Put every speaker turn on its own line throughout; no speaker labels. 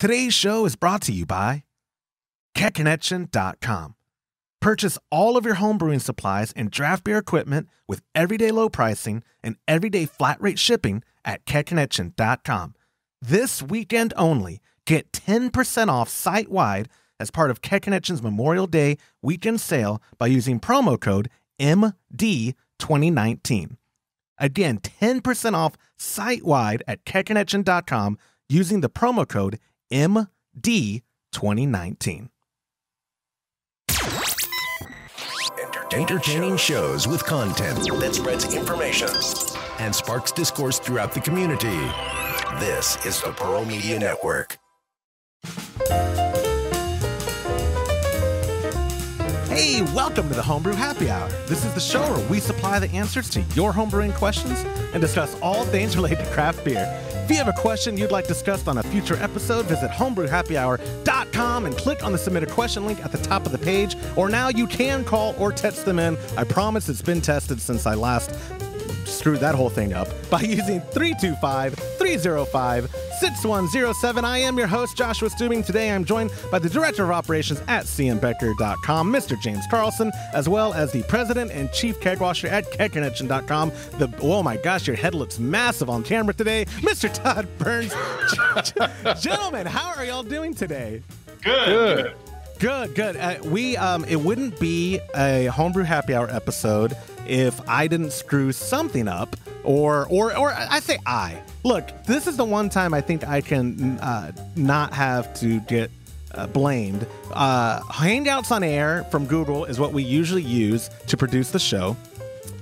Today's show is brought to you by KegConnection.com. Purchase all of your homebrewing supplies and draft beer equipment with everyday low pricing and everyday flat rate shipping at KegConnection.com. This weekend only, get 10% off site wide as part of Connection's Memorial Day weekend sale by using promo code MD2019. Again, 10% off site wide at KegConnection.com using the promo code MD2019.
Entertaining shows with content that spreads information and sparks discourse throughout the community. This is the Pearl Media Network.
Hey, welcome to the Homebrew Happy Hour. This is the show where we supply the answers to your homebrewing questions and discuss all things related to craft beer. If you have a question you'd like discussed on a future episode, visit homebrewhappyhour.com and click on the submit a question link at the top of the page. Or now you can call or text them in. I promise it's been tested since I last screwed that whole thing up by using 325 305 6107. I am your host, Joshua Stubing. Today I'm joined by the Director of Operations at cmbecker.com, Mr. James Carlson, as well as the President and Chief Keg Washer at kegconnection.com. The Oh my gosh, your head looks massive on camera today, Mr. Todd Burns. Gentlemen, how are y'all doing today?
Good.
Good.
Good, good. Uh, we um, it wouldn't be a homebrew happy hour episode if I didn't screw something up, or or or I say I. Look, this is the one time I think I can uh, not have to get uh, blamed. Uh, Hangouts on Air from Google is what we usually use to produce the show,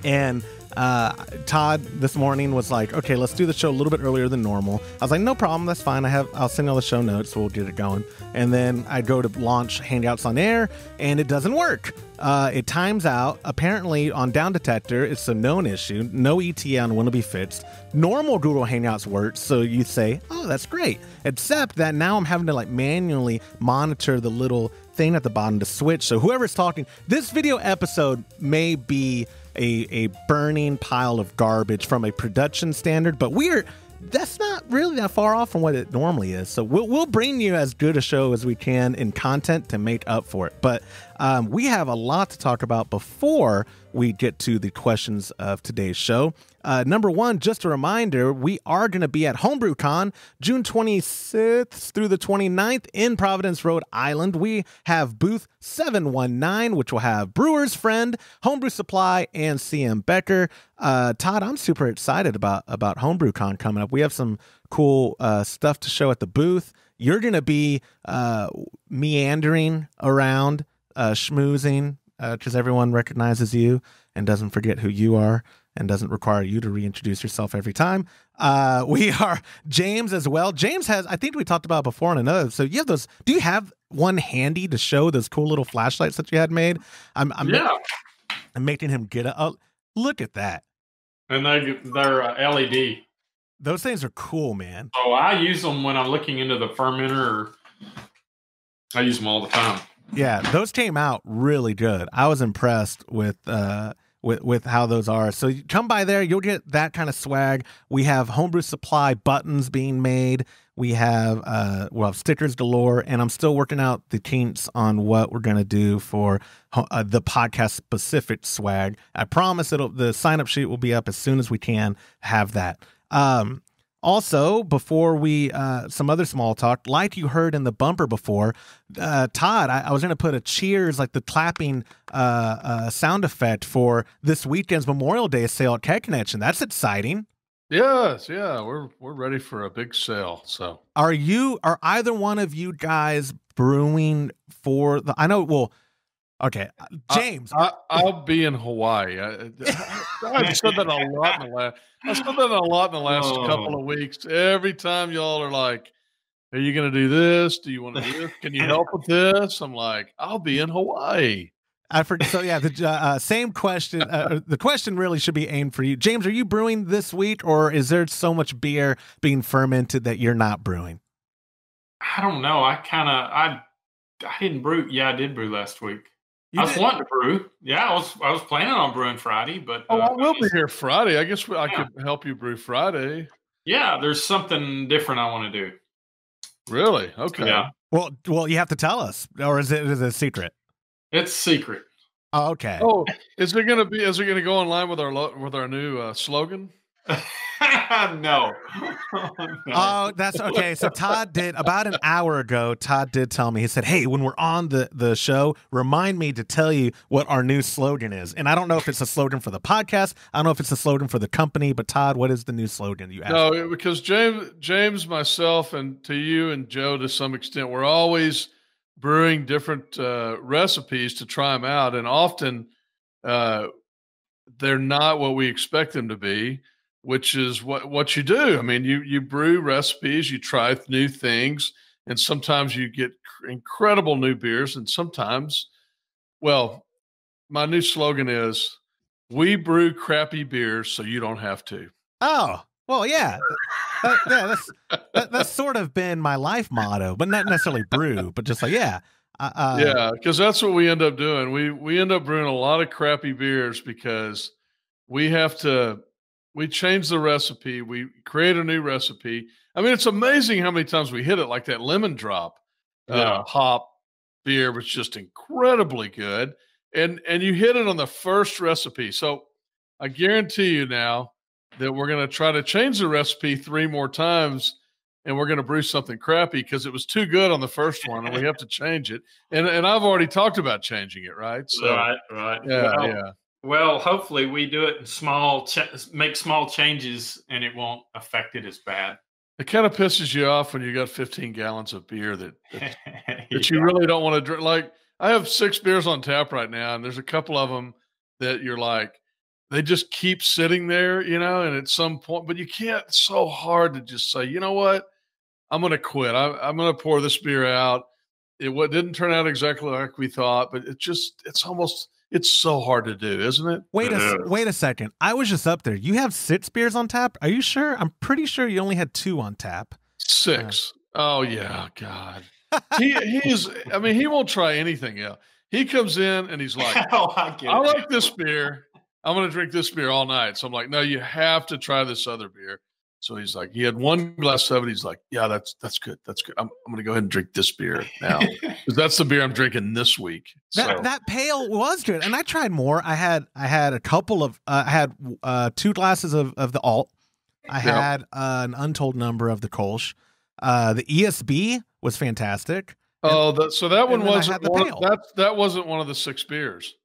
and uh, Todd this morning was like, "Okay, let's do the show a little bit earlier than normal." I was like, "No problem, that's fine. I have I'll send you all the show notes, we'll get it going." And then I go to launch Hangouts on Air, and it doesn't work. Uh, it times out. Apparently, on Down Detector, it's a known issue. No ETA on when to be fixed. Normal Google Hangouts works, so you say, "Oh, that's great." Except that now I'm having to like manually monitor the little thing at the bottom to switch. So whoever's talking, this video episode may be a, a burning pile of garbage from a production standard, but we're that's not really that far off from what it normally is. So we'll, we'll bring you as good a show as we can in content to make up for it. But um, we have a lot to talk about before we get to the questions of today's show. Uh, number one, just a reminder, we are going to be at HomebrewCon June 26th through the 29th in Providence, Rhode Island. We have booth 719, which will have Brewer's Friend, Homebrew Supply, and CM Becker. Uh, Todd, I'm super excited about, about HomebrewCon coming up. We have some cool uh, stuff to show at the booth. You're going to be uh, meandering around, uh, schmoozing, because everyone recognizes you and doesn't forget who you are and doesn't require you to reintroduce yourself every time. Uh, we are James as well. James has, I think we talked about before on another. So you have those. Do you have one handy to show those cool little flashlights that you had made? I'm, I'm,
Yeah.
I'm making him get a. Oh, look at that.
And they, they're uh, LED.
Those things are cool, man.
Oh, I use them when I'm looking into the fermenter. I use them all the time.
Yeah, those came out really good. I was impressed with uh with with how those are. So come by there, you'll get that kind of swag. We have homebrew supply buttons being made. We have uh well stickers galore, and I'm still working out the kinks on what we're gonna do for uh, the podcast specific swag. I promise it'll the sign up sheet will be up as soon as we can have that. Um, also, before we uh, some other small talk, like you heard in the bumper before, uh, Todd, I, I was going to put a cheers, like the clapping uh, uh, sound effect for this weekend's Memorial Day sale at Keg Connection. That's exciting.
Yes, yeah, we're we're ready for a big sale. So
Are you? Are either one of you guys brewing for the? I know. Well, okay, James.
I, I'll be in Hawaii. I, I've said that a lot in the last. I said that a lot in the last
Oh.
couple of weeks. Every time y'all are like, "Are you going to do this? Do you want to do this? Can you help with this?" I'm like, "I'll be in Hawaii."
I forget. So yeah, the uh, uh, same question. Uh, the question really should be aimed for you, James. Are you brewing this week, or is there so much beer being fermented that you're not brewing?
I don't know. I kind of I I didn't brew. Yeah, I did brew last week.
You
I was
did-
wanting to brew. Yeah, I was I was planning on brewing Friday, but
Oh,
uh,
I will be here Friday. I guess I
Yeah.
could help you brew Friday.
Yeah, there's something different I want to do.
Really? Okay.
Yeah,
Well, well, you have to tell us, or is it is it a secret?
it's secret.
Oh, okay.
Oh, is it gonna be? Is it gonna go online with our lo- with our new uh, slogan?
no.
Oh, that's okay. So Todd did about an hour ago. Todd did tell me. He said, "Hey, when we're on the the show, remind me to tell you what our new slogan is." And I don't know if it's a slogan for the podcast. I don't know if it's a slogan for the company. But Todd, what is the new slogan you asked?
No, it- because James, James, myself, and to you and Joe to some extent, we're always brewing different uh, recipes to try them out, and often uh, they're not what we expect them to be. Which is what what you do. I mean, you you brew recipes, you try new things, and sometimes you get incredible new beers, and sometimes, well, my new slogan is. We brew crappy beers so you don't have to.
Oh, well, yeah, That- yeah. That's that, that's sort of been my life motto, but not necessarily brew, but just like yeah, uh, uh,
yeah, because that's what we end up doing. We we end up brewing a lot of crappy beers because we have to we change the recipe, we create a new recipe. I mean, it's amazing how many times we hit it, like that lemon drop uh,
Yeah.
hop beer was just incredibly good, and and you hit it on the first recipe. So I guarantee you now that we're going to try to change the recipe three more times. And we're going to brew something crappy because it was too good on the first one, and we have to change it. And and I've already talked about changing it, right? So
right, right.
yeah,
well,
yeah.
Well, hopefully we do it in small, ch- make small changes, and it won't affect it as bad.
It kind of pisses you off when you got 15 gallons of beer that that, that you really don't want to drink. Like I have six beers on tap right now, and there's a couple of them that you're like, they just keep sitting there, you know. And at some point, but you can't. It's so hard to just say, you know what, I'm going to quit. I, I'm going to pour this beer out. It what didn't turn out exactly like we thought, but it just it's almost it's so hard to do, isn't it?
Wait a s-
Yeah.
wait a second. I was just up there. You have six beers on tap. Are you sure? I'm pretty sure you only had two on tap.
Six. Uh, oh yeah, oh, God. He he's. I mean, he won't try anything else. He comes in and he's like,
oh, I get
I like this beer. I'm going to drink this beer all night. So I'm like, no, you have to try this other beer. So he's like, he had one glass of it. He's like, yeah, that's that's good. That's good. I'm, I'm going to go ahead and drink this beer now because that's the beer I'm drinking this week.
That
So
that pale was good, and I tried more. I had I had a couple of uh, I had uh, two glasses of, of the alt. I had uh, an untold number of the Kolsch. Uh, the ESB was fantastic.
oh, that, so that one
and I
wasn't one, that that wasn't one of the six beers.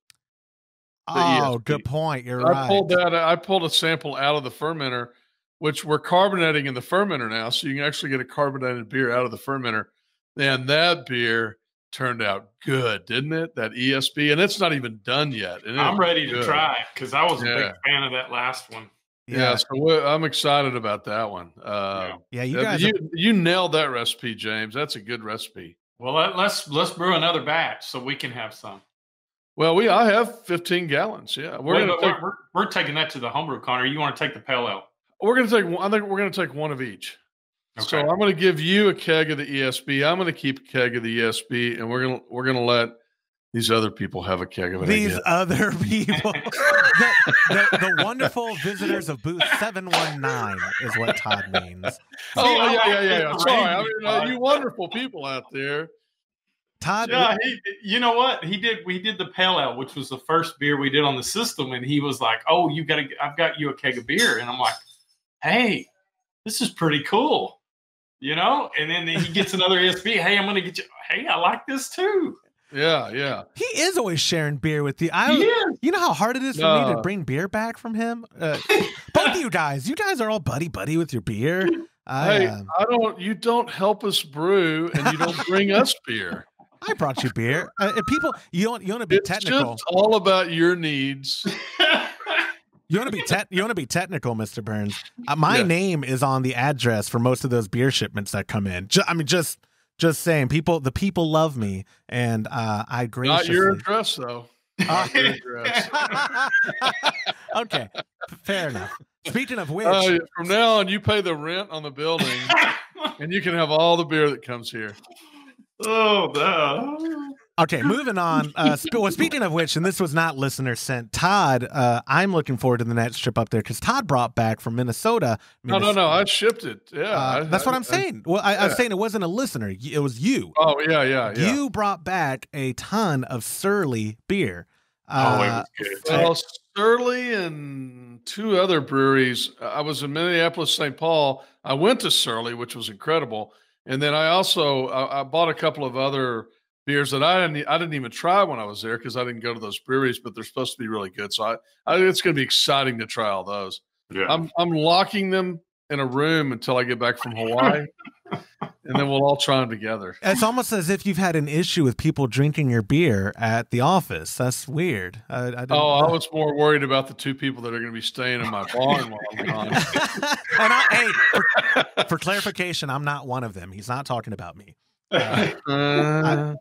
The
Oh,
ESB.
good point. You're
I
right.
pulled that. I pulled a sample out of the fermenter, which we're carbonating in the fermenter now, so you can actually get a carbonated beer out of the fermenter. And that beer turned out good, didn't it? That ESB, and it's not even done yet. and
I'm
it's
ready to try because I was a big fan of that last one.
Yeah,
yeah,
so I'm excited about that one. Uh,
yeah. You guys,
you,
are-
you nailed that recipe, James. That's a good recipe.
Well, let, let's let's brew another batch so we can have some.
Well, we I have 15 gallons. Yeah, we're
Wait,
take
we're, we're, we're taking that to the homebrew corner. You want to take the pale ale?
We're gonna take one. I think we're gonna take one of each. So I'm going to give you a keg of the ESB. I'm going to keep a keg of the ESB, and we're going to we're going to let these other people have a keg of it.
these
again.
other people, the, the, the wonderful visitors of booth seven one nine is what Todd means.
oh
See,
yeah, yeah, yeah, yeah. Sorry, I mean, uh, you wonderful people out there.
Todd,
Yeah, he, you know what he did? We did the pale ale, which was the first beer we did on the system, and he was like, "Oh, you got to, I've got you a keg of beer," and I'm like, "Hey, this is pretty cool," you know. And then he gets another ESB, Hey, I'm gonna get you. Hey, I like this too.
Yeah, yeah.
he is always sharing beer with you. I,
Yeah,
You know how hard it is for me to bring beer back from him? Uh, both of you guys, you guys are all buddy buddy with your beer. I,
hey,
um,
I don't. You don't help us brew, and you don't bring us beer.
I brought you beer. Uh, people, you want you want to be
It's
technical.
just all about your needs.
You want to be te- you want to be technical, Mister Burns. Uh, my
Yeah.
name is on the address for most of those beer shipments that come in. Ju- I mean, just just saying, people the people love me, and uh, I
Not your address, though.
Uh,
your address.
okay, fair enough. Speaking of which,
Uh, from now on, you pay the rent on the building, and you can have all the beer that comes here.
oh no.
Okay, moving on. Uh, sp- well, speaking of which, and this was not listener sent, Todd, uh, I'm looking forward to the next trip up there because Todd brought back from Minnesota.
No, no, no. I shipped it. Yeah.
Uh,
I-
that's what
I-
I'm saying. Well, I, I was saying it wasn't a listener, it was you.
Oh, yeah, yeah, yeah.
You brought back a ton of Surly beer.
oh,
Uh,
good.
Well, Surly and two other breweries. I was in Minneapolis, St. Paul. I went to Surly, which was incredible, and then I also I, I bought a couple of other beers that I didn't I didn't even try when I was there because I didn't go to those breweries, but they're supposed to be really good. So I, I it's going to be exciting to try all those.
yeah.
I'm I'm locking them in a room until I get back from Hawaii, and then we'll all try them together.
it's almost as if you've had an issue with people drinking your beer at the office. That's weird. I, I didn't-
Oh, I was more worried about the two people that are going to be staying in my barn while I'm gone.
and I, hey, for, for clarification, I'm not one of them. He's not talking about me. Uh,
Uh,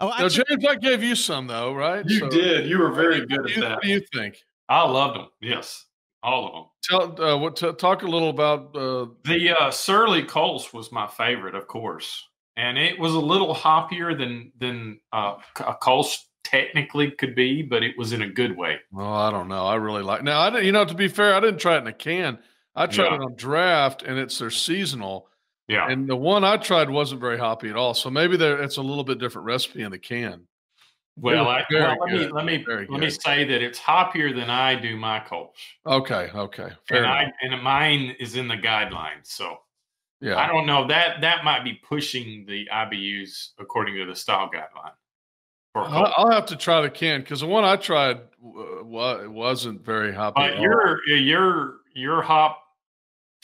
oh,
no,
actually,
James, I gave you some though, right?
you
So,
did. You were very good at
you,
that.
what do you think?
I loved them. Yes, all of them.
Tell uh, what t- talk a little about uh,
The uh, Surly Kolsch was my favorite, of course, and it was a little hoppier than than uh, a Kolsch technically could be, but it was in a good way.
oh, I don't know. I really like now. I didn't, you know, to be fair, I didn't try it in a can. I tried
Yeah.
it on draft, and it's their seasonal.
Yeah,
And the one I tried wasn't very hoppy at all. So maybe there it's a little bit different recipe in the can.
well, I, well let me let me
Very
let me say that it's hoppier than I do my Kolsch,
Okay, okay, fair
and
enough.
I and mine is in the guidelines. So
yeah,
I don't know that that might be pushing the IBUs according to the style guideline.
I'll, I'll have to try the can because the one I tried uh, wa- wasn't very hoppy.
But your your your hop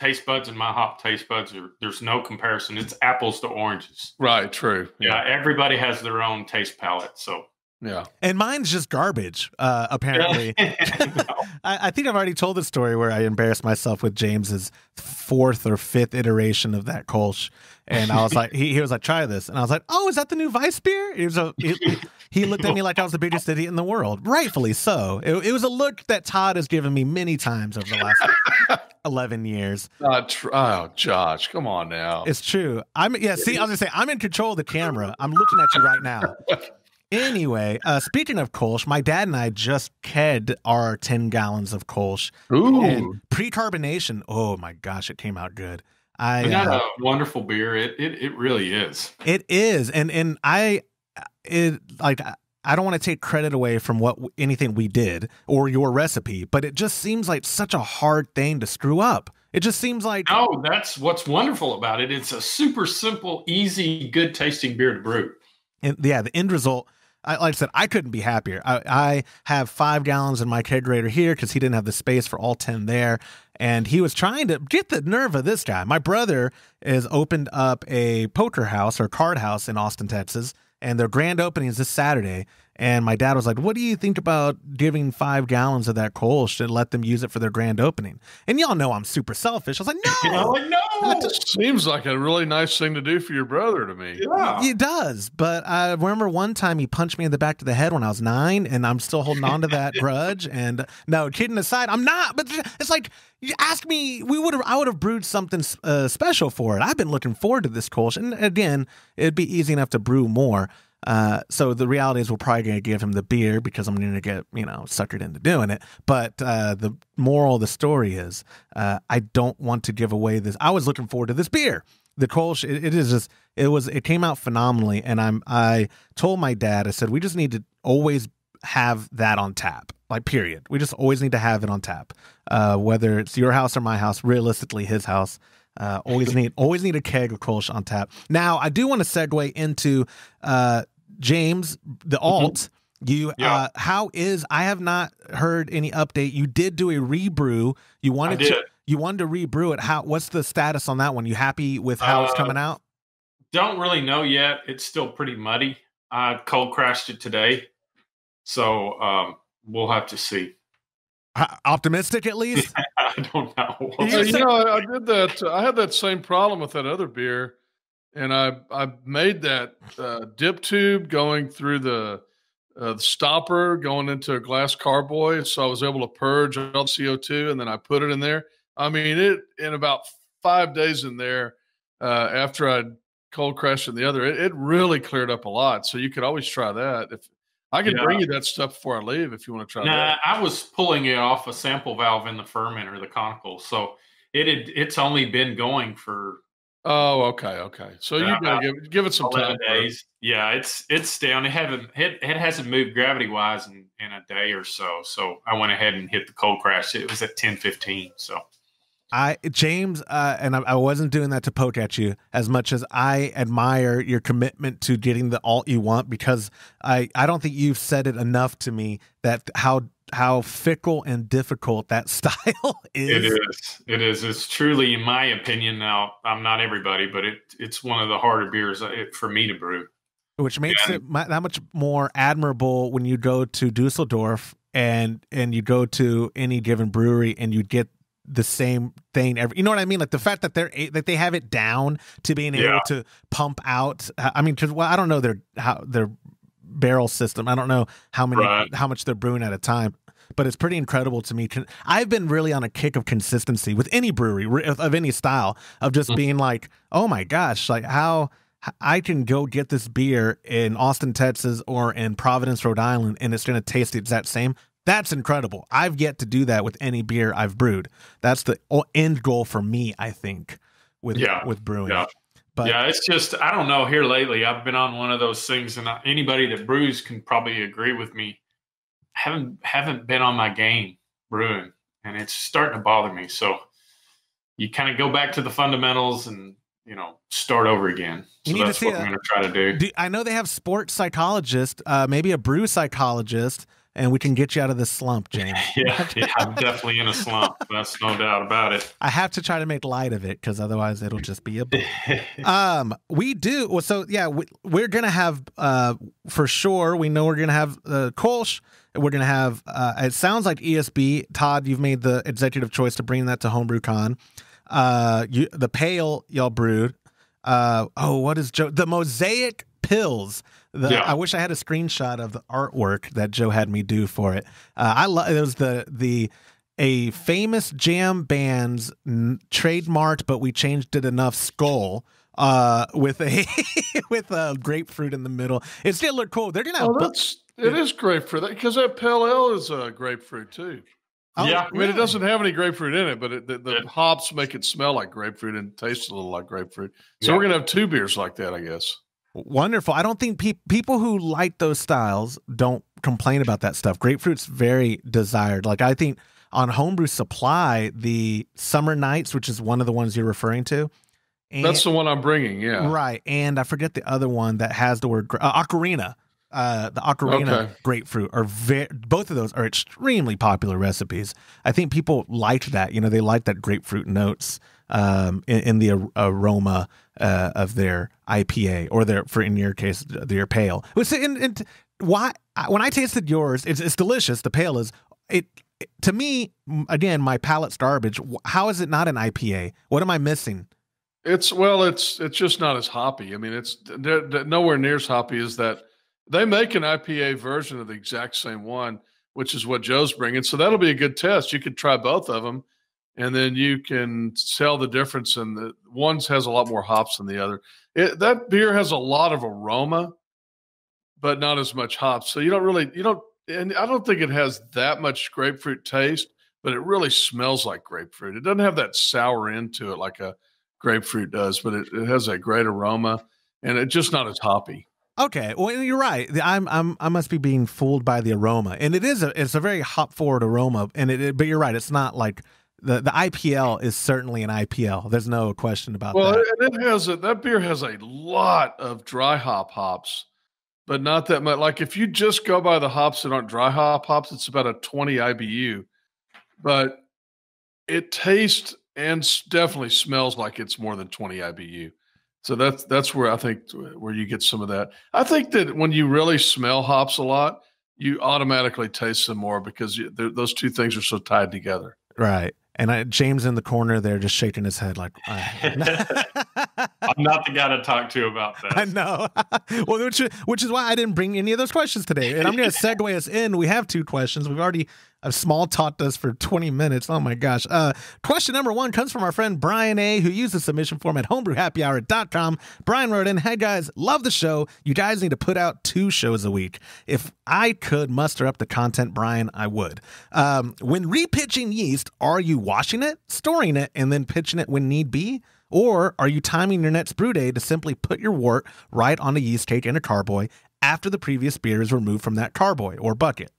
taste buds and my hop taste buds are there's no comparison. It's apples to oranges.
right, true.
Yeah, everybody has their own taste palette. So
yeah.
and mine's just garbage. Uh, apparently, I, I think I've already told the story where I embarrassed myself with James's fourth or fifth iteration of that Kolsch, and I was like, he, he was like, try this, and I was like, oh, is that the new Vice beer? It was a, he, he looked at me like I was the biggest idiot in the world, rightfully so. It, it was a look that Todd has given me many times over the last eleven years.
Not tr- oh, Josh, come on now.
It's true. I'm yeah. See, I was gonna say I'm in control of the camera. I'm looking at you right now. Anyway, uh, speaking of Kolsch, my dad and I just kegged our 10 gallons of Kolsch.
Ooh,
And pre-carbonation, oh my gosh, it came out good. I
Isn't
uh,
a wonderful beer? It it, it really is.
it is, and and I it like I don't want to take credit away from what anything we did or your recipe, but it just seems like such a hard thing to screw up. It just seems like
oh, that's what's wonderful about it. It's a super simple, easy, good tasting beer to brew.
and yeah, the end result. I, like I said, I couldn't be happier. I, I have five gallons in my kegerator here because he didn't have the space for all ten there, and he was trying to get the nerve of this guy. My brother has opened up a poker house or card house in Austin, Texas, and their grand opening is this Saturday. And my dad was like, "What do you think about giving five gallons of that Kolsch and let them use it for their grand opening?" And y'all know I'm super selfish. I was like,
You know,
"No,
like no,
seems like a really nice thing to do for your brother to me.
yeah.
It does, but I remember one time he punched me in the back of the head when I was nine, and I'm still holding on to that grudge. And no, kidding aside, I'm not. But it's like you ask me, we would have, I would have brewed something uh, special for it. I've been looking forward to this Kolsch, and again, it'd be easy enough to brew more. Uh, so the reality is, we're probably going to give him the beer because I'm going to get you know suckered into doing it. But uh, the moral of the story is, uh, I don't want to give away this. I was looking forward to this beer the Kolsch, it, it is just it was it came out phenomenally, and I'm I told my dad I said we just need to always have that on tap, like period. We just always need to have it on tap, uh, whether it's your house or my house. Realistically, his house. Uh, always need always need a keg of Kolsch on tap. Now I do want to segue into uh, James the alt. You
Yeah.
uh, how is I have not heard any update. You did do a rebrew. You wanted to you wanted to rebrew it. How what's the status on that one? You happy with how it's
Uh,
coming out?
Don't really know yet. It's still pretty muddy. I cold crashed it today, so um, we'll have to see.
H- Optimistic at least.
I don't know. We'll
Uh,
You
you know, I, I did that. I had that same problem with that other beer, and I I made that uh, dip tube going through the, uh, the stopper going into a glass carboy, so I was able to purge all the CO two, and then I put it in there. I mean, it in about five days in there uh, after I cold crashed in the other, it, it really cleared up a lot. So you could always try that. If I can
Yeah.
bring you that stuff before I leave, if you want to try
Nah,
that.
I was pulling it off a sample valve in the fermenter, the conical. So it had, it's only been going for
Oh, okay, okay. So you
Yeah,
gotta give give it some time.
days. Yeah, it's it's down. It haven't it, it hasn't moved gravity wise in, in a day or so. So I went ahead and hit the cold crash. It was at ten fifteen. So
I James, uh, and I, I wasn't doing that to poke at you as much as I admire your commitment to getting the alt you want because I I don't think you've said it enough to me that how how fickle and difficult that style is.
it is. It is. It's truly, in my opinion. Now I'm not everybody, but it it's one of the harder beers uh, for me to brew.
which makes
Yeah.
it that much more admirable when you go to Dusseldorf and and you go to any given brewery and you get the same thing every you know what I mean like the fact that they're that they have it down to being able
Yeah.
to pump out I mean 'cause, well I don't know their how their barrel system I don't know how many
Right.
how much they're brewing at a time but it's pretty incredible to me I've been really on a kick of consistency with any brewery of, any style of just
Mhm.
being like oh my gosh like how I can go get this beer in Austin, Texas, or in Providence, Rhode Island, and it's going to taste the exact same. That's incredible. I've yet to do that with any beer I've brewed. That's the end goal for me, I think, with
Yeah,
with brewing.
yeah.
But
yeah, it's just I don't know. Here lately, I've been on one of those things, and I- anybody that brews can probably agree with me. Haven't haven't been on my game brewing, and it's starting to bother me. So you kind of go back to the fundamentals and you know start over again.
You
So that's what
a-
I'm going to try to do.
do, I know they have sports psychologist, uh, maybe a brew psychologist, and we can get you out of this slump, James.
yeah, yeah, I'm definitely in a slump. That's no doubt about it.
I have to try to make light of it because otherwise it'll just be a um we do well so yeah we, we're gonna have uh for sure we know we're gonna have uh kolsch we're gonna have uh it sounds like esb todd you've made the executive choice to bring that to homebrewcon uh you the pale y'all brewed uh oh what is joe the mosaic pills the,
Yeah.
I wish I had a screenshot of the artwork that Joe had me do for it. Uh, I love it was the the a famous jam band's n- trademarked, but we changed it enough skull uh with a with a grapefruit in the middle. It still looked cool. They're gonna have
Oh,
bu-
that's it is grapefruit because that pale ale is a grapefruit too.
Oh,
Yeah.
I mean,
really?
it doesn't have any grapefruit in it, but it, the, the
Yeah.
hops make it smell like grapefruit and taste a little like grapefruit. So
Yeah.
we're gonna have two beers like that, I guess.
Wonderful. I don't think pe- people who like those styles don't complain about that stuff. Grapefruit's very desired. Like I think on Homebrew Supply, the Summer Nights, which is one of the ones you're referring to, and,
That's the one I'm bringing. Yeah.
right. And I forget the other one that has the word uh, ocarina. Uh, the ocarina
Okay.
grapefruit are very. Both of those are extremely popular recipes. I think people liked that. You know, they liked that grapefruit notes um, in, in the ar- aroma uh, of their IPA or their, for in your case, their pale. Which in, in, why when I tasted yours, it's, it's delicious. The pale is it, to me again. My palate's garbage. How is it not an IPA? What am I missing?
It's well, it's it's just not as hoppy. I mean, it's nowhere near as hoppy as that. They make an IPA version of the exact same one, which is what Joe's bringing. So that'll be a good test. You could try both of them, and then you can tell the difference. And the one's has a lot more hops than the other. It, that beer has a lot of aroma, but not as much hops. So you don't really you don't. And I don't think it has that much grapefruit taste, but it really smells like grapefruit. It doesn't have that sour end to it like a grapefruit does, but it, it has a great aroma and it's just not as hoppy.
Okay, well you're right. I'm I'm I must be being fooled by the aroma, and it is a it's a very hop forward aroma, and it, it- but you're right. It's not like the the IPL is certainly an IPL. There's no question about
Well,
that.
it, it has a, that beer has a lot of dry hop hops, but not that much. Like if you just go by the hops that aren't dry hop hops, it's about a 20 IBU, but it tastes and definitely smells like it's more than 20 IBU. So that's that's where I think where you get some of that. I think that when you really smell hops a lot, you automatically taste them more because you, those two things are so tied together.
Right. And I, James in the corner there just shaking his head like, uh,
I'm not the guy to talk to about that.
I know. well, which which is why I didn't bring any of those questions today. And I'm going to segue us in. We have two questions. We've already a small talked us for 20 minutes. Oh my gosh. Uh, question number one comes from our friend Brian A, who used the submission form at homebrewhappyhour.com. Brian wrote in, Hey guys, love the show. You guys need to put out two shows a week. If I could muster up the content, Brian, I would. Um, when repitching yeast, are you washing it, storing it, and then pitching it when need be? Or are you timing your next brew day to simply put your wort right on a yeast cake in a carboy after the previous beer is removed from that carboy or bucket?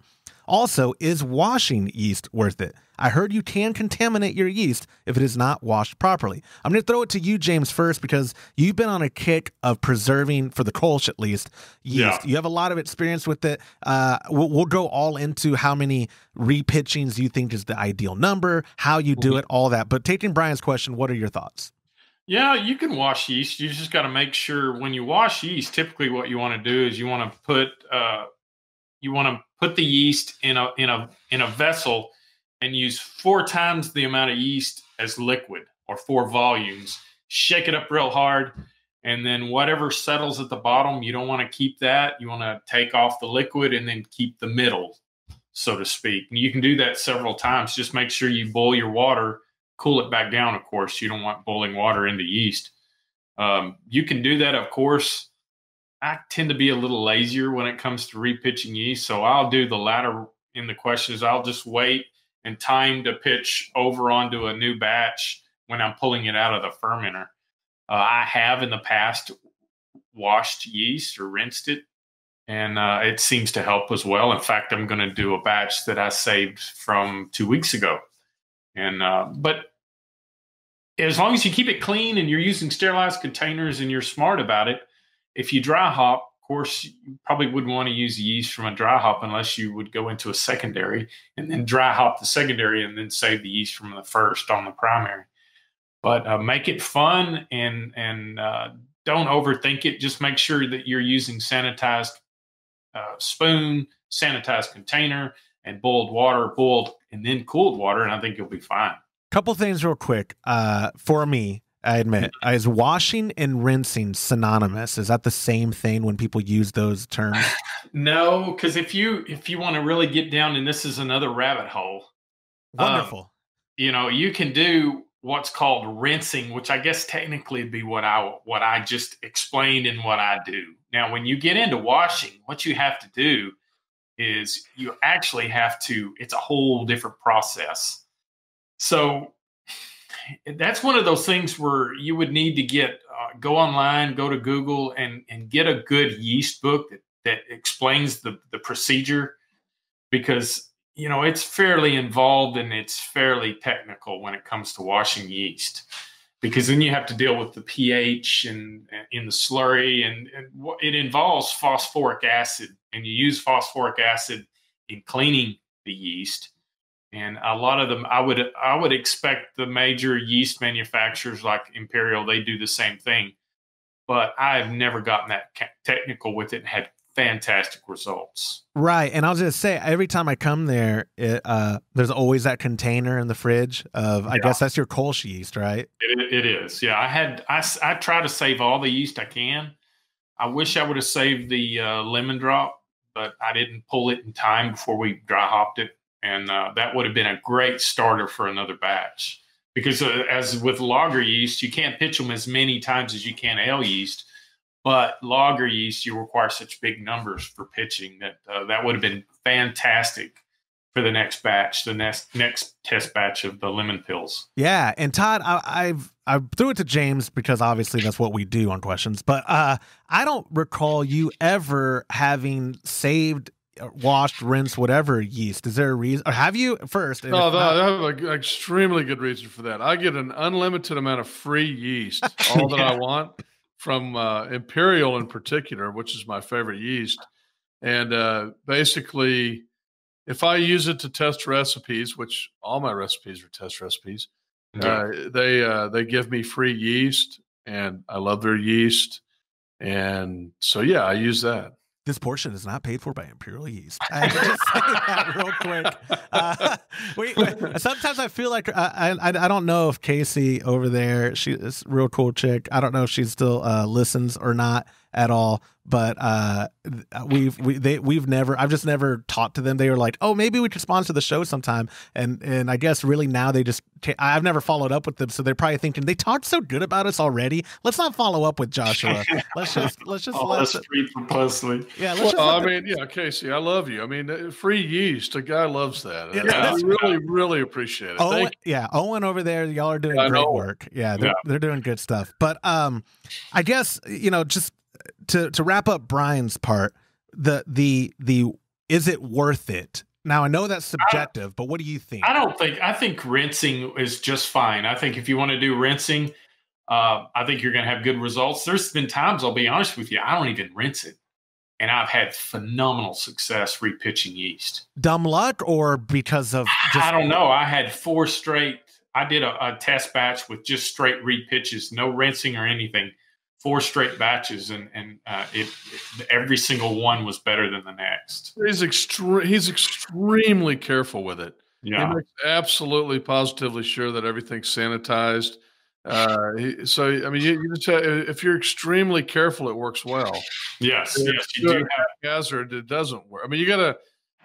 Also, is washing yeast worth it? I heard you can contaminate your yeast if it is not washed properly. I'm going to throw it to you, James, first because you've been on a kick of preserving, for the Kolsch at least, yeast.
Yeah.
You have a lot of experience with it. Uh, we'll, we'll go all into how many repitchings you think is the ideal number, how you do it, all that. But taking Brian's question, what are your thoughts?
Yeah, you can wash yeast. You just got to make sure when you wash yeast, typically what you want to do is you want to put uh, you want to put the yeast in a in a in a vessel and use four times the amount of yeast as liquid or four volumes. Shake it up real hard, and then whatever settles at the bottom, you don't want to keep that. You want to take off the liquid and then keep the middle, so to speak. And you can do that several times. Just make sure you boil your water cool it back down. Of course, you don't want boiling water in the yeast. Um, you can do that, of course. I tend to be a little lazier when it comes to repitching yeast, so I'll do the latter in the questions. I'll just wait and time to pitch over onto a new batch when I'm pulling it out of the fermenter. Uh, I have in the past washed yeast or rinsed it, and uh, it seems to help as well. In fact, I'm going to do a batch that I saved from two weeks ago and uh, but as long as you keep it clean and you're using sterilized containers and you're smart about it, if you dry hop, of course, you probably wouldn't want to use the yeast from a dry hop unless you would go into a secondary and then dry hop the secondary and then save the yeast from the first on the primary. But uh, make it fun and and uh, don't overthink it. Just make sure that you're using sanitized uh, spoon, sanitized container, and boiled water, boiled and then cooled water, and I think you'll be fine.
Couple things real quick. Uh, for me, I admit, is washing and rinsing synonymous? Is that the same thing when people use those terms?
no, because if you if you want to really get down, and this is another rabbit hole.
Wonderful.
Um, you know, you can do what's called rinsing, which I guess technically would be what I what I just explained and what I do. Now, when you get into washing, what you have to do is you actually have to it's a whole different process. So that's one of those things where you would need to get uh, go online go to google and and get a good yeast book that, that explains the the procedure because you know it's fairly involved and it's fairly technical when it comes to washing yeast because then you have to deal with the pH and, in the slurry, and, and it involves phosphoric acid, and you use phosphoric acid in cleaning the yeast. And a lot of them, I would I would expect the major yeast manufacturers like Imperial, they do the same thing. But I've never gotten that technical with it and had fantastic results.
Right. And I was just say, every time I come there, it, uh, there's always that container in the fridge of, I guess that's your Kolsch yeast, right?
It, it is. Yeah. I had, I, I try to save all the yeast I can. I wish I would have saved the uh, lemon drop, but I didn't pull it in time before we dry hopped it. And uh, that would have been a great starter for another batch. Because uh, as with lager yeast, you can't pitch them as many times as you can ale yeast but lager yeast, you require such big numbers for pitching that uh, that would have been fantastic for the next batch, the next next test batch of the lemon pills.
Yeah, and Todd, I, I've I threw it to James because obviously that's what we do on questions, but uh, I don't recall you ever having saved uh, washed, rinsed, whatever yeast. Is there a reason? Or have you first?
No, no I have an extremely good reason for that. I get an unlimited amount of free yeast, all that I want from uh, Imperial in particular, which is my favorite yeast. And uh, basically, if I use it to test recipes, which all my recipes are test recipes, yeah. uh, they uh, they give me free yeast, and I love their yeast. And so, yeah, I use that.
This portion is not paid for by Imperial Yeast. I just say that real quick. Uh, we, we, sometimes I feel like uh, I, I I don't know if Casey over there, she's a real cool chick. I don't know if she still uh, listens or not at all but uh we've we they we've never I've just never talked to them. They were like, "Oh, maybe we could sponsor the show sometime." And and I guess really now they just I've never followed up with them, so they're probably thinking they talked so good about us already. Let's not follow up with Joshua. let's just let's just
oh,
let
that's free for Pusley.
Yeah, let's
well,
just
I mean, yeah, Casey, I love you. I mean, uh, free yeast, a guy loves that.
Yeah,
I really, really appreciate it.
Owen, yeah, Owen over there, y'all are doing
I
great
know.
work. Yeah, they're,
Yeah.
they're doing good stuff. But um, I guess you know just to to wrap up Brian's part, the the the is it worth it? Now I know that's subjective, but what do you think?
I don't think I think rinsing is just fine. I think if you want to do rinsing, uh, I think you're going to have good results. There's been times I'll be honest with you, I don't even rinse it, and I've had phenomenal success repitching yeast.
Dumb luck or because of just
I don't know. I had four straight. I did a, a test batch with just straight repitches, no rinsing or anything. Four straight batches, and and uh, it, it every single one was better than the next.
He's extre- he's extremely careful with it.
Yeah,
He makes absolutely positively sure that everything's sanitized. Uh, he, so I mean, you, you just have, if you're extremely careful, it works well.
yes,
If
yes, you do have.
hazard, it doesn't work. I mean, you gotta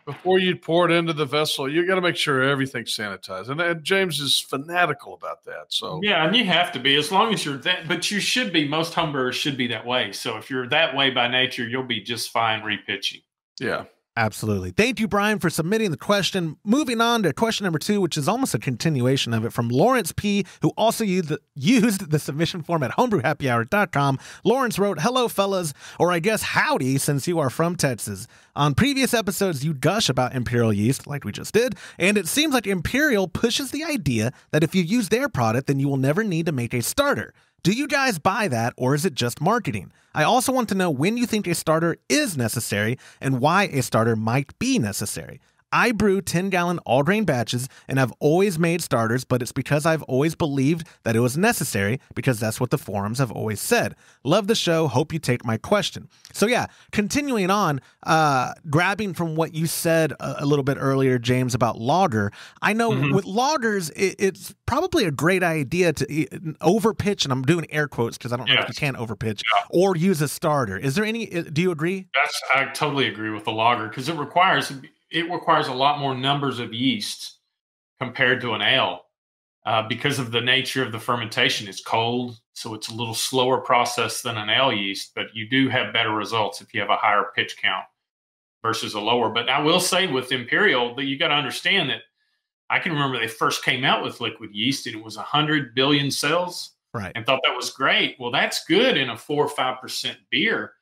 before you pour it into the vessel, you got to make sure everything's sanitized. And, and James is fanatical about that. So
Yeah, and you have to be as long as you're that. But you should be. Most homebrewers should be that way. So if you're that way by nature, you'll be just fine repitching.
yeah,
Absolutely. Thank you, Brian, for submitting the question. Moving on to question number two, which is almost a continuation of it from Lawrence P., who also used the, used the submission form at homebrewhappyhour.com. Lawrence wrote, Hello, fellas, or I guess howdy, since you are from Texas. On previous episodes, you gush about Imperial yeast, like we just did, and it seems like Imperial pushes the idea that if you use their product, then you will never need to make a starter. Do you guys buy that, or is it just marketing? I also want to know when you think a starter is necessary and why a starter might be necessary. I brew 10 gallon all grain batches and I've always made starters, but it's because I've always believed that it was necessary because that's what the forums have always said. Love the show. Hope you take my question. So, yeah, continuing on, uh, grabbing from what you said a, a little bit earlier, James, about lager, I know
Mhm.
with lagers, it, it's probably a great idea to over pitch, and I'm doing air quotes because I don't know if you can over pitch
Yeah.
or use a starter. Is there any, uh, do you agree?
That's I totally agree with the lager because it requires it requires a lot more numbers of yeast compared to an ale uh, because of the nature of the fermentation. It's cold, so it's a little slower process than an ale yeast, but you do have better results if you have a higher pitch count versus a lower. But I will say with Imperial that you got to understand that I can remember they first came out with liquid yeast and it was 100 billion cells
Right.
and thought that was great. Well, that's good in a four or five percent beer.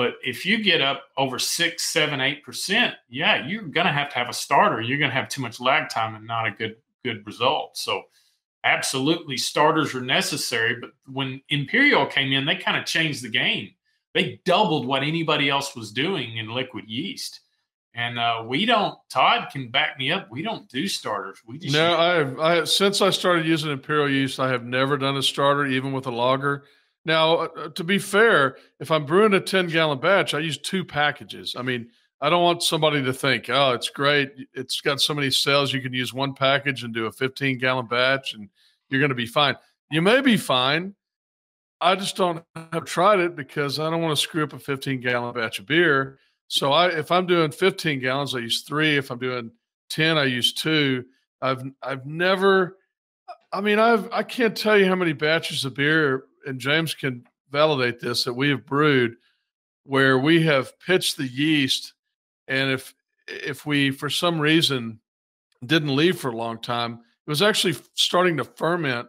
But if you get up over six, seven, eight percent, yeah, you're gonna have to have a starter. You're gonna have too much lag time and not a good good result. So absolutely starters are necessary. But when Imperial came in, they kind of changed the game. They doubled what anybody else was doing in liquid yeast. And uh, we don't, Todd can back me up. We don't do starters. We just
no, I have, I have, since I started using Imperial yeast, I have never done a starter, even with a lager. Now, uh, to be fair, if I'm brewing a 10 gallon batch, I use two packages. I mean, I don't want somebody to think, oh, it's great. It's got so many cells. You can use one package and do a 15 gallon batch and you're going to be fine. You may be fine. I just don't have tried it because I don't want to screw up a 15 gallon batch of beer. So I, if I'm doing 15 gallons, I use three. If I'm doing 10, I use two. I've, I've never, I mean, I've, I can't tell you how many batches of beer, and James can validate this, that we have brewed where we have pitched the yeast. And if, if we, for some reason, didn't leave for a long time, it was actually starting to ferment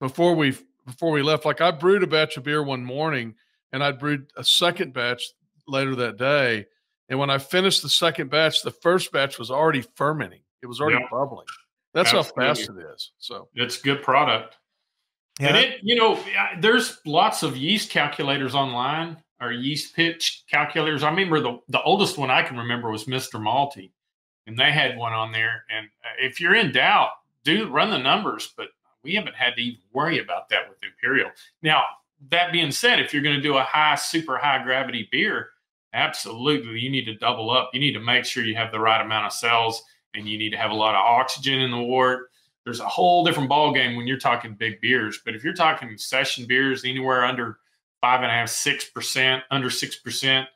before we, before we left. Like I brewed a batch of beer one morning and I brewed a second batch later that day. And when I finished the second batch, the first batch was already fermenting. It was already
Yeah.
bubbling. That's how fast it is. So
it's good product.
Yeah.
And it, you know, there's lots of yeast calculators online or yeast pitch calculators. I remember the, the oldest one I can remember was Mr. Malty, and they had one on there. And uh, if you're in doubt, do run the numbers, but we haven't had to even worry about that with Imperial. Now, that being said, if you're going to do a high, super high gravity beer, absolutely, you need to double up. You need to make sure you have the right amount of cells, and you need to have a lot of oxygen in the wort. There's a whole different ball game when you're talking big beers. But if you're talking session beers, anywhere under five and a half, six percent, under six percent,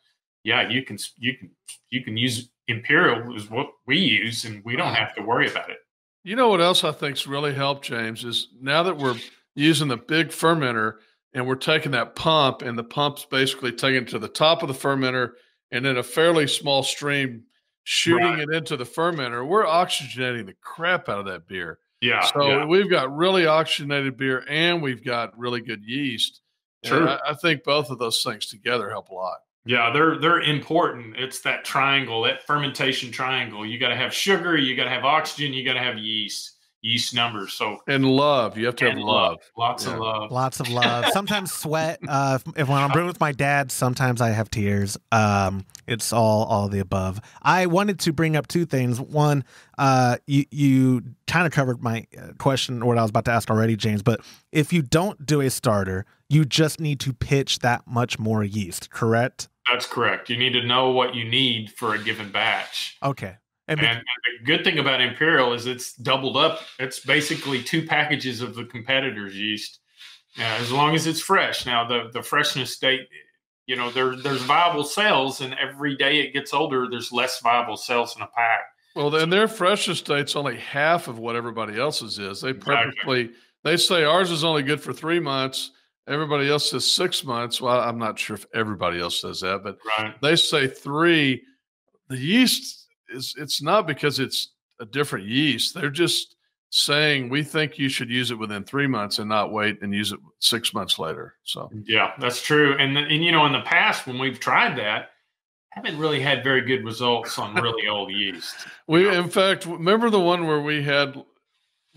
yeah, you can you can you can use imperial is what we use, and we don't have to worry about it.
You know what else I think's really helped, James, is now that we're using the big fermenter and we're taking that pump, and the pump's basically taking it to the top of the fermenter and then a fairly small stream shooting right. it into the fermenter. We're oxygenating the crap out of that beer.
Yeah.
So
yeah.
we've got really oxygenated beer and we've got really good yeast.
True.
I, I think both of those things together help a lot.
Yeah, they're they're important. It's that triangle, that fermentation triangle. You got to have sugar, you got to have oxygen, you got to have yeast, yeast numbers. So
and love, you have to have love. love.
lots yeah. of love,
lots of love. sometimes sweat. Uh, if, if, when I'm brewing with my dad, sometimes I have tears. Um, it's all all the above. I wanted to bring up two things. One, uh, you you kind of covered my uh, question or what I was about to ask already, James. But if you don't do a starter, you just need to pitch that much more yeast. Correct?
That's correct. You need to know what you need for a given batch.
Okay.
And, and, and, the good thing about Imperial is it's doubled up. It's basically two packages of the competitor's yeast, yeah, as long as it's fresh. Now, the, the freshness date, you know, there, there's viable cells, and every day it gets older, there's less viable cells in a pack.
Well, then their freshness date's only half of what everybody else's is. They perfectly, exactly. they say ours is only good for three months Everybody else says six months. Well, I'm not sure if everybody else says that, but
right.
they say three. The yeast is it's not because it's a different yeast. They're just saying we think you should use it within three months and not wait and use it six months later. So mm,
yeah, that's true. And and you know, in the past when we've tried that, haven't really had very good results on really old yeast.
We, in fact, remember the one where we had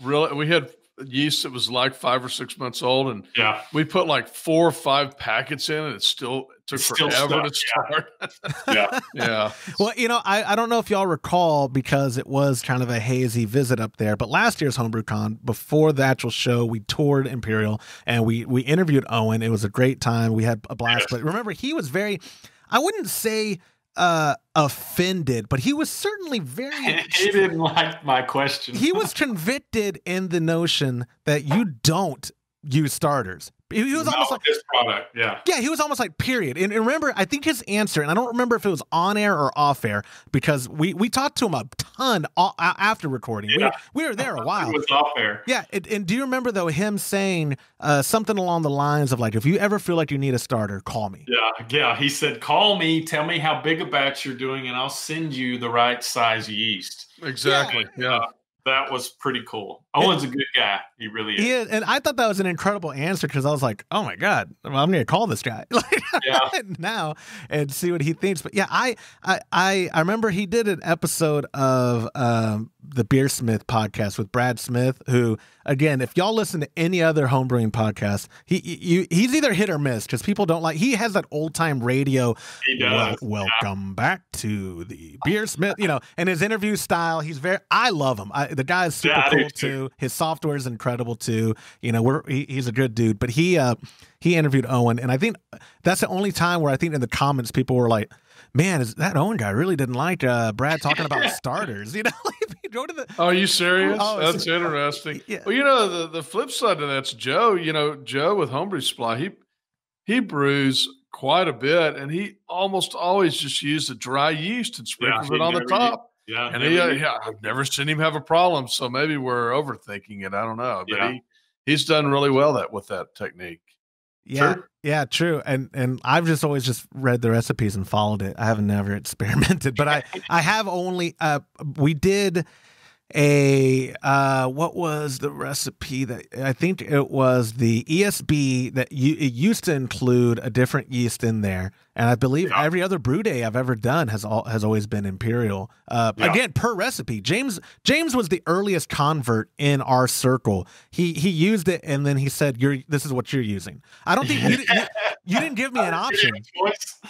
really we had yeast that was like five or six months old, and
yeah,
we put like four or five packets in, and it still took
it's
forever
still
to start.
Yeah. yeah,
yeah.
Well, you know, I, I don't know if y'all recall because it was kind of a hazy visit up there, but last year's HomebrewCon, before the actual show, we toured Imperial and we we interviewed Owen. It was a great time. We had a blast. Yes. But remember, he was very, I wouldn't say uh, offended, but he was certainly very.
he didn't like my question.
he was convicted in the notion that you don't use starters. He, he was almost like
this product, yeah,
yeah. He was almost like period. And, and remember, I think his answer, and I don't remember if it was on air or off air because we we talked to him a ton all, after recording.
Yeah.
We, we were there a while.
it was off air.
Yeah, it, and do you remember though him saying uh, something along the lines of like, "If you ever feel like you need a starter, call me."
Yeah, yeah. He said, "Call me, tell me how big a batch you're doing, and I'll send you the right size yeast."
Exactly. Yeah. yeah
that was pretty cool. Owen's a good guy. He really is.
He is. And I thought that was an incredible answer because I was like, oh my God, well, I'm going to call this guy
yeah.
now and see what he thinks. But yeah, I, I, I, I remember he did an episode of um, the Beersmith podcast with Brad Smith, who again, if y'all listen to any other homebrewing podcast, he, he he's either hit or miss because people don't like. He has that old time radio.
He does.
Well, welcome yeah. back to the Beersmith. You know, and his interview style. He's very. I love him. I, the is super
yeah,
cool too. too. His software is incredible too. You know, we're he, he's a good dude. But he uh he interviewed Owen, and I think that's the only time where I think in the comments people were like man, is that Owen guy really didn't like uh, Brad talking about starters? You know,
go to the. Oh, are you serious? Oh, that's interesting. Yeah. Well, you know, the the flip side of that's Joe. You know, Joe with Homebrew Supply, he he brews quite a bit, and he almost always just used the dry yeast and sprinkles yeah, it on the top.
Did. Yeah,
and he, uh, yeah, I've never seen him have a problem. So maybe we're overthinking it. I don't know, but
yeah.
he he's done really well that with that technique.
Yeah, true. yeah, true. And and I've just always just read the recipes and followed it. I have never experimented, but I I have only uh we did a uh what was the recipe that I think it was the ESB that you it used to include a different yeast in there and I believe yeah. every other brew day I've ever done has all has always been imperial. Uh, yeah. Again, per recipe. James James was the earliest convert in our circle. He he used it and then he said, "You're this is what you're using." I don't think you, you, you didn't give me an option.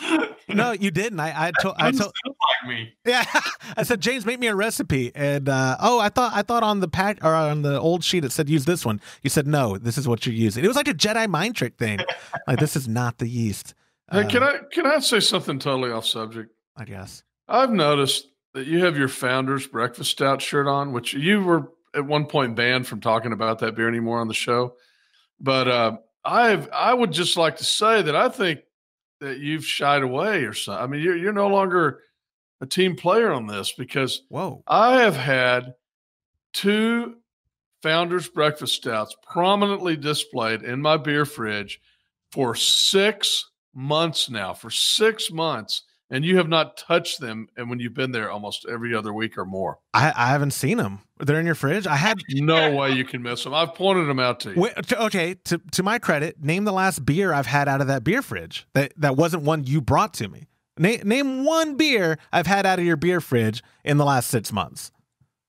no, you didn't. I I told I told
like me.
Yeah, I said James, make me a recipe, and uh, oh, I thought I thought on the pack or on the old sheet it said use this one. You said no, this is what you're using. It was like a Jedi mind trick thing. like this is not the yeast.
Hey,
Uh,
can I can I say something totally off subject?
I guess.
I've noticed that you have your Founders Breakfast Stout shirt on, which you were at one point banned from talking about that beer anymore on the show. But uh, I've I would just like to say that I think that you've shied away or something. I mean, you're you're no longer a team player on this because
Whoa.
I have had two Founders Breakfast Stouts prominently displayed in my beer fridge for six months now. For six months, and you have not touched them. And when you've been there almost every other week or more,
I, I haven't seen them. They're in your fridge. I had.
no way you can miss them. I've pointed them out to you.
Wait, okay, to to my credit, name the last beer I've had out of that beer fridge that that wasn't one you brought to me. Na- name one beer I've had out of your beer fridge in the last six months.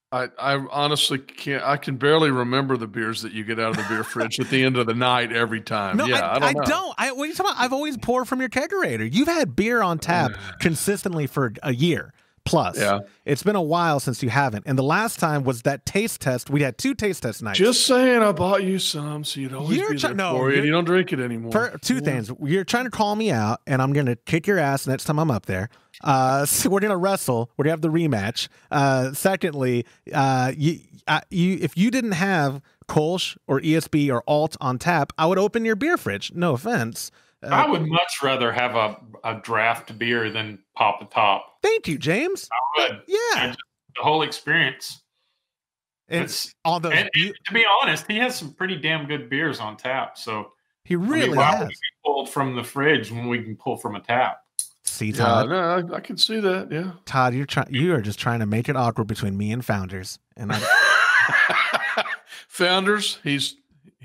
I, I honestly can't. I can barely remember the beers that you get out of the beer fridge at the end of the night every time.
No,
yeah, I,
I,
don't know.
don't. I, what are you talking about? I've always poured from your kegerator. You've had beer on tap consistently for a year plus.
Yeah.
It's been a while since you haven't. And the last time was that taste test. We had two taste test nights.
Just saying, I bought you some, so you'd always
You're
be there
no,
for you. and
you're-
don't drink it anymore.
For two things, you're trying to call me out, and I'm gonna kick your ass next time I'm up there. Uh, so we're gonna wrestle. We're gonna have the rematch. Uh, secondly, uh, you, uh, you, if you didn't have Kolsch or ESB or Alt on tap, I would open your beer fridge. No offense. Uh,
I would much rather have a, a draft beer than pop the top.
Thank you, James.
I would.
Yeah,
the whole experience.
it's
It's,
all those.
and,
beau-
and to be honest, he has some pretty damn good beers on tap. So
he
I mean,
really has.
pulled from the fridge when we can pull from a tap?
See,
yeah,
Todd.
no, I, I can see that. Yeah.
Todd, you're trying. You are just trying to make it awkward between me and founders, and I,
Founders, he's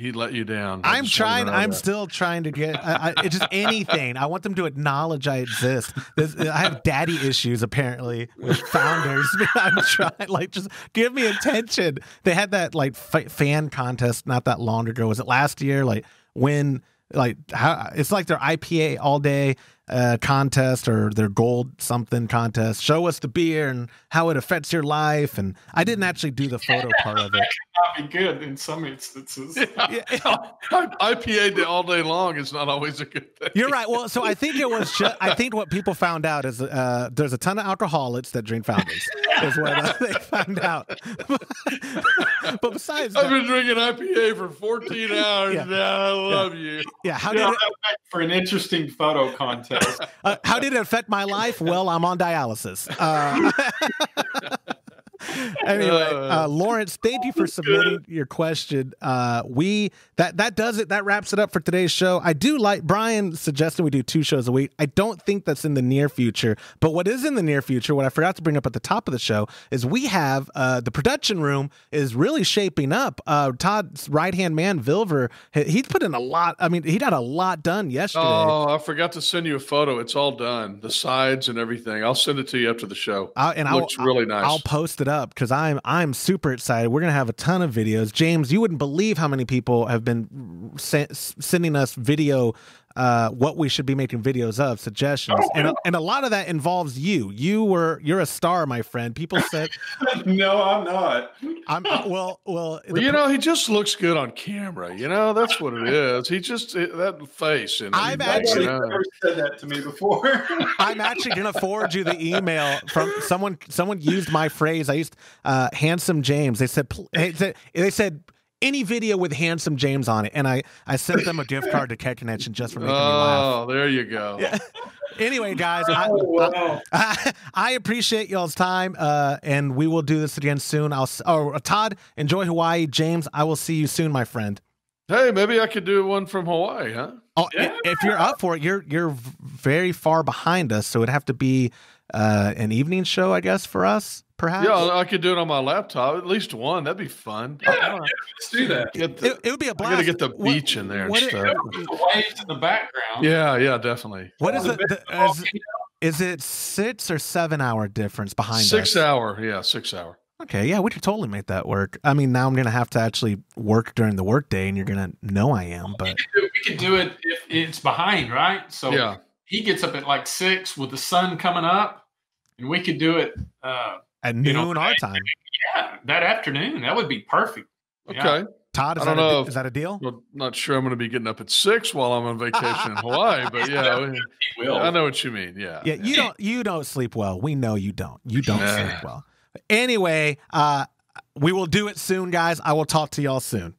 he let you down.
I'm
just want you
trying. I'm
that.
still trying to get. I, I, it's just anything. I want them to acknowledge I exist. This, I have daddy issues apparently with founders. I'm trying. Like, just give me attention. They had that like f- fan contest not that long ago. Was it last year? Like when. Like how it's like their IPA all day uh, contest or their gold something contest. Show us the beer and how it affects your life. And I didn't actually do the photo part of it.
Not be good in some instances.
IPA day all day long is not always a good thing.
You're right. Well, so I think it was. Just, I think what people found out is uh, there's a ton of alcoholics that drink founders. is what uh, they found out. but besides,
I've
that,
been drinking IPA for 14 hours
Yeah.
now. I love you.
yeah, how
You
did
know,
it,
for an interesting photo contest.
Uh, how did it affect my life? Well, I'm on dialysis. Uh, anyway, uh, Lawrence, thank you for submitting your question. Uh, we that that does it. That wraps it up for today's show. I do like Brian suggesting we do two shows a week. I don't think that's in the near future, but what is in the near future, what I forgot to bring up at the top of the show, is we have uh, the production room is really shaping up. Uh, Todd's right hand man, Vilver, he's put in a lot. I mean, he got a lot done yesterday.
Oh, I forgot to send you a photo. It's all done. The sides and everything. I'll send it to you after the show.
I, and
Looks
I'll,
really nice.
I'll post it up because I'm I'm super excited. We're gonna have a ton of videos. James, you wouldn't believe how many people have been mm, sen- sending us video. Uh, what we should be making videos of suggestions, and a, and a lot of that involves you. You were you're a star, my friend. People said
no, I'm not.
I'm well. Well,
Well, you
pro-
know, he just looks good on camera. You know, that's what it is. He just it- that face. And
I've actually
never said that to me before.
I'm actually gonna forward you the email from someone. Someone used my phrase. I used uh, handsome James. They said they said they said any video with handsome James on it, and I I sent them a gift card to Keg Connection just for making me laugh.
Oh, there you go.
Anyway, guys, I,
oh, wow.
I, I appreciate y'all's time, uh, and we will do this again soon. I'll oh Todd, enjoy Hawaii. James, I will see you soon, my friend.
Hey, maybe I could do one from Hawaii, huh?
Oh,
Yeah.
if you're up for it, you're you're very far behind us, so it'd have to be uh, an evening show, I guess, for us, perhaps.
Yeah, I could do it on my laptop. At least one. That'd be fun.
Yeah, yeah, let's do that.
Get the-
It, it would be a
I
blast.
gotta get the
What-
beach in there and
what it-
stuff.
The waves in the background.
Yeah, yeah, definitely.
What is
The
it? the- is, is it six or seven hour difference behind
Six
us?
hour, yeah, six hour.
Okay, yeah, we could totally make that work. I mean, now I'm gonna have to actually work during the workday, and you're gonna know I am. But
We could do it if it's behind, right? So
Yeah,
he gets up at like six with the sun coming up, and we could do it. Uh,
at
You
noon
know,
our time.
yeah, that afternoon. That would be perfect. Yeah.
okay.
Todd, is,
I
that,
don't
a,
know
is that a deal?
Well, not sure I'm going to be getting up at six while I'm on vacation in Hawaii, but yeah, we-
He will.
I know what you mean. Yeah.
Yeah, you don't you don't sleep well. We know you don't. You don't
Nah.
sleep well. Anyway, uh we will do it soon, guys. I will talk to y'all soon.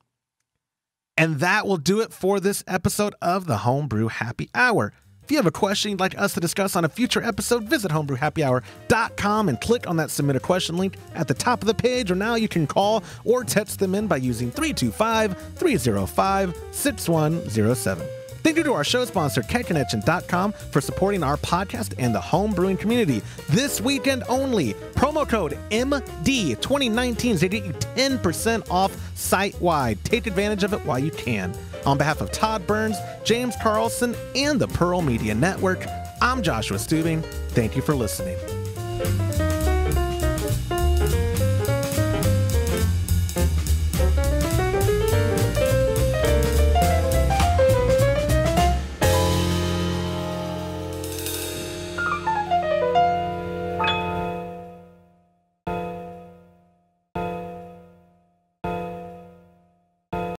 And that will do it for this episode of the Homebrew Happy Hour. If you have a question you'd like us to discuss on a future episode, visit homebrewhappyhour.com and click on that submit a question link at the top of the page, or now you can call or text them in by using 325 305 6107. Thank you to our show sponsor, KegConnection.com, for supporting our podcast and the home brewing community. This weekend only, promo code MD2019 is to get you 10% off site wide. Take advantage of it while you can. On behalf of Todd Burns, James Carlson, and the Pearl Media Network, I'm Joshua Steubing. Thank you for listening.